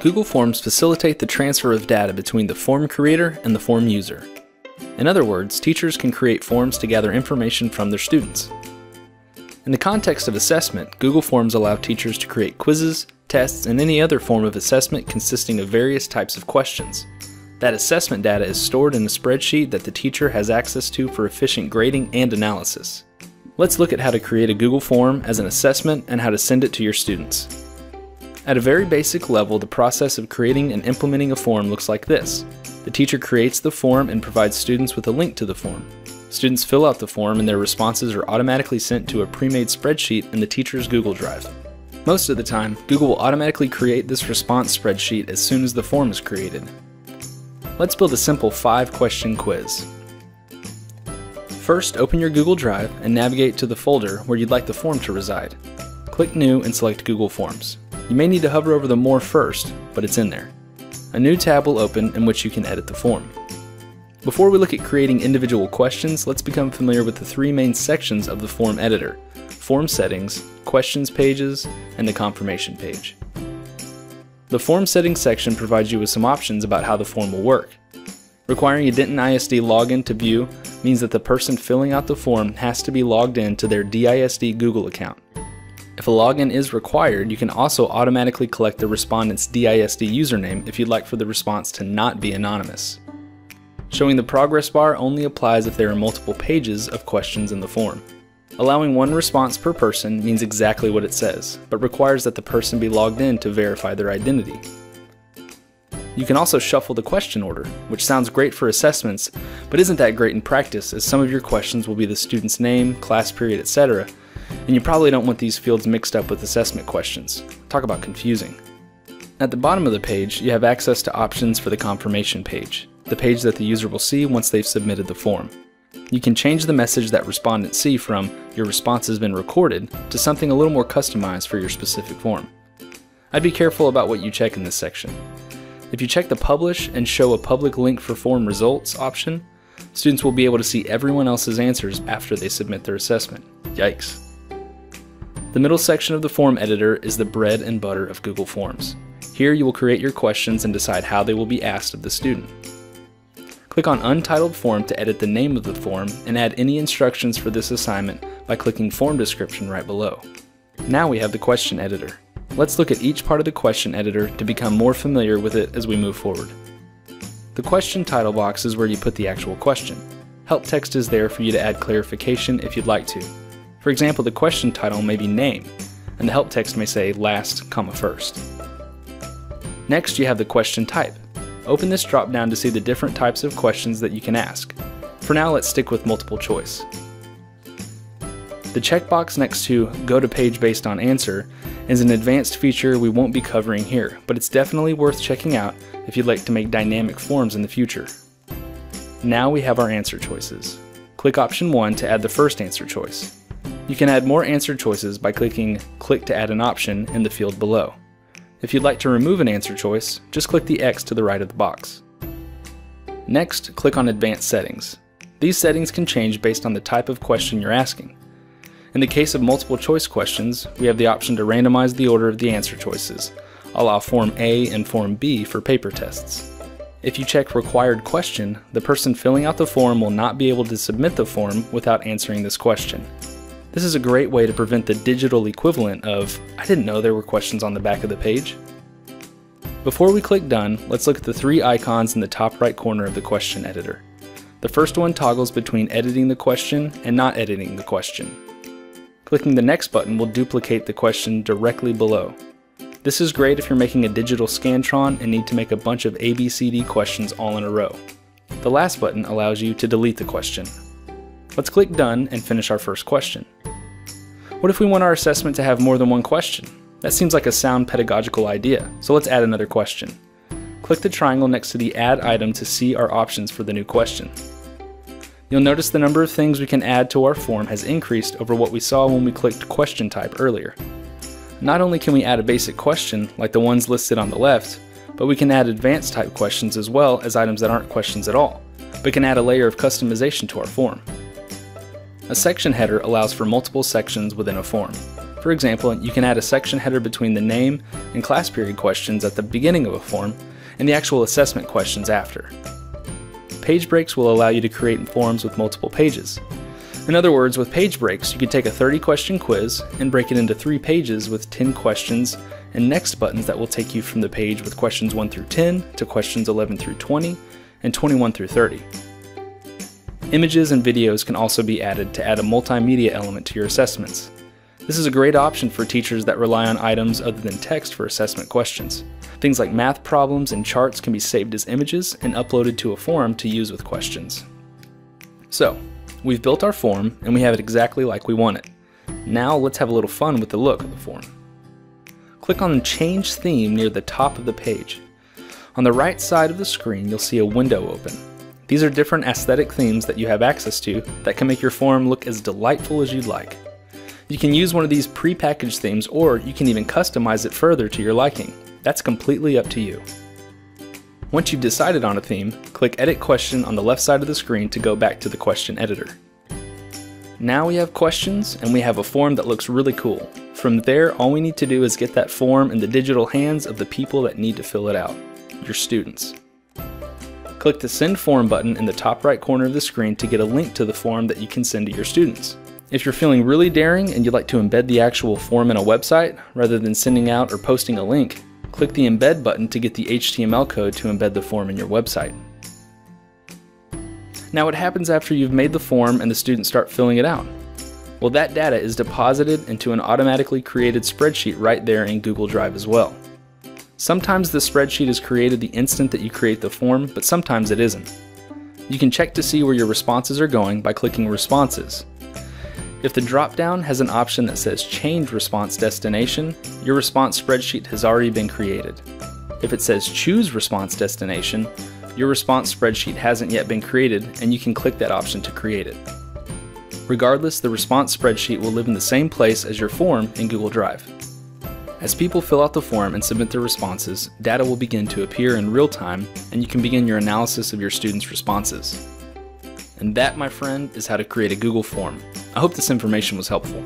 Google Forms facilitate the transfer of data between the form creator and the form user. In other words, teachers can create forms to gather information from their students. In the context of assessment, Google Forms allow teachers to create quizzes, tests, and any other form of assessment consisting of various types of questions. That assessment data is stored in a spreadsheet that the teacher has access to for efficient grading and analysis. Let's look at how to create a Google form as an assessment and how to send it to your students. At a very basic level, the process of creating and implementing a form looks like this. The teacher creates the form and provides students with a link to the form. Students fill out the form and their responses are automatically sent to a pre-made spreadsheet in the teacher's Google Drive. Most of the time, Google will automatically create this response spreadsheet as soon as the form is created. Let's build a simple 5-question quiz. First, open your Google Drive and navigate to the folder where you'd like the form to reside. Click New and select Google Forms. You may need to hover over the More first, but it's in there. A new tab will open in which you can edit the form. Before we look at creating individual questions, let's become familiar with the three main sections of the form editor, form settings, questions pages, and the confirmation page. The form settings section provides you with some options about how the form will work. Requiring a Denton ISD login to view means that the person filling out the form has to be logged in to their DISD Google account. If a login is required, you can also automatically collect the respondent's DISD username if you'd like for the response to not be anonymous. Showing the progress bar only applies if there are multiple pages of questions in the form. Allowing one response per person means exactly what it says, but requires that the person be logged in to verify their identity. You can also shuffle the question order, which sounds great for assessments, but isn't that great in practice as some of your questions will be the student's name, class period, etc., and you probably don't want these fields mixed up with assessment questions. Talk about confusing. At the bottom of the page, you have access to options for the confirmation page, the page that the user will see once they've submitted the form. You can change the message that respondents see from your response has been recorded to something a little more customized for your specific form. I'd be careful about what you check in this section. If you check the Publish and Show a Public Link for Form Results option, students will be able to see everyone else's answers after they submit their assessment. Yikes. The middle section of the form editor is the bread and butter of Google Forms. Here you will create your questions and decide how they will be asked of the student. Click on Untitled Form to edit the name of the form and add any instructions for this assignment by clicking Form Description right below. Now we have the question editor. Let's look at each part of the question editor to become more familiar with it as we move forward. The question title box is where you put the actual question. Help text is there for you to add clarification if you'd like to. For example, the question title may be name, and the help text may say last, comma first. Next, you have the question type. Open this drop down to see the different types of questions that you can ask. For now, let's stick with multiple choice. The checkbox next to Go to page based on answer is an advanced feature we won't be covering here, but it's definitely worth checking out if you'd like to make dynamic forms in the future. Now we have our answer choices. Click option 1 to add the first answer choice. You can add more answer choices by clicking Click to add an option in the field below. If you'd like to remove an answer choice, just click the X to the right of the box. Next, click on Advanced Settings. These settings can change based on the type of question you're asking. In the case of multiple choice questions, we have the option to randomize the order of the answer choices, allow Form A and Form B for paper tests. If you check Required Question, the person filling out the form will not be able to submit the form without answering this question. This is a great way to prevent the digital equivalent of, I didn't know there were questions on the back of the page. Before we click Done, let's look at the three icons in the top right corner of the question editor. The first one toggles between editing the question and not editing the question. Clicking the next button will duplicate the question directly below. This is great if you're making a digital Scantron and need to make a bunch of ABCD questions all in a row. The last button allows you to delete the question. Let's click Done and finish our first question. What if we want our assessment to have more than one question? That seems like a sound pedagogical idea, so let's add another question. Click the triangle next to the Add item to see our options for the new question. You'll notice the number of things we can add to our form has increased over what we saw when we clicked Question Type earlier. Not only can we add a basic question, like the ones listed on the left, but we can add advanced type questions as well as items that aren't questions at all, but can add a layer of customization to our form. A section header allows for multiple sections within a form. For example, you can add a section header between the name and class period questions at the beginning of a form and the actual assessment questions after. Page breaks will allow you to create forms with multiple pages. In other words, with page breaks, you can take a 30 question quiz and break it into three pages with 10 questions and next buttons that will take you from the page with questions 1 through 10 to questions 11 through 20 and 21 through 30. Images and videos can also be added to add a multimedia element to your assessments. This is a great option for teachers that rely on items other than text for assessment questions. Things like math problems and charts can be saved as images and uploaded to a form to use with questions. So, we've built our form and we have it exactly like we want it. Now let's have a little fun with the look of the form. Click on Change Theme near the top of the page. On the right side of the screen, you'll see a window open. These are different aesthetic themes that you have access to that can make your form look as delightful as you'd like. You can use one of these pre-packaged themes or you can even customize it further to your liking. That's completely up to you. Once you've decided on a theme, click Edit Question on the left side of the screen to go back to the question editor. Now we have questions and we have a form that looks really cool. From there, all we need to do is get that form in the digital hands of the people that need to fill it out, your students. Click the Send Form button in the top right corner of the screen to get a link to the form that you can send to your students. If you're feeling really daring and you'd like to embed the actual form in a website, rather than sending out or posting a link, click the Embed button to get the HTML code to embed the form in your website. Now what happens after you've made the form and the students start filling it out? Well, that data is deposited into an automatically created spreadsheet right there in Google Drive as well. Sometimes the spreadsheet is created the instant that you create the form, but sometimes it isn't. You can check to see where your responses are going by clicking Responses. If the dropdown has an option that says Change Response Destination, your response spreadsheet has already been created. If it says Choose Response Destination, your response spreadsheet hasn't yet been created and you can click that option to create it. Regardless, the response spreadsheet will live in the same place as your form in Google Drive. As people fill out the form and submit their responses, data will begin to appear in real time and you can begin your analysis of your students' responses. And that, my friend, is how to create a Google form. I hope this information was helpful.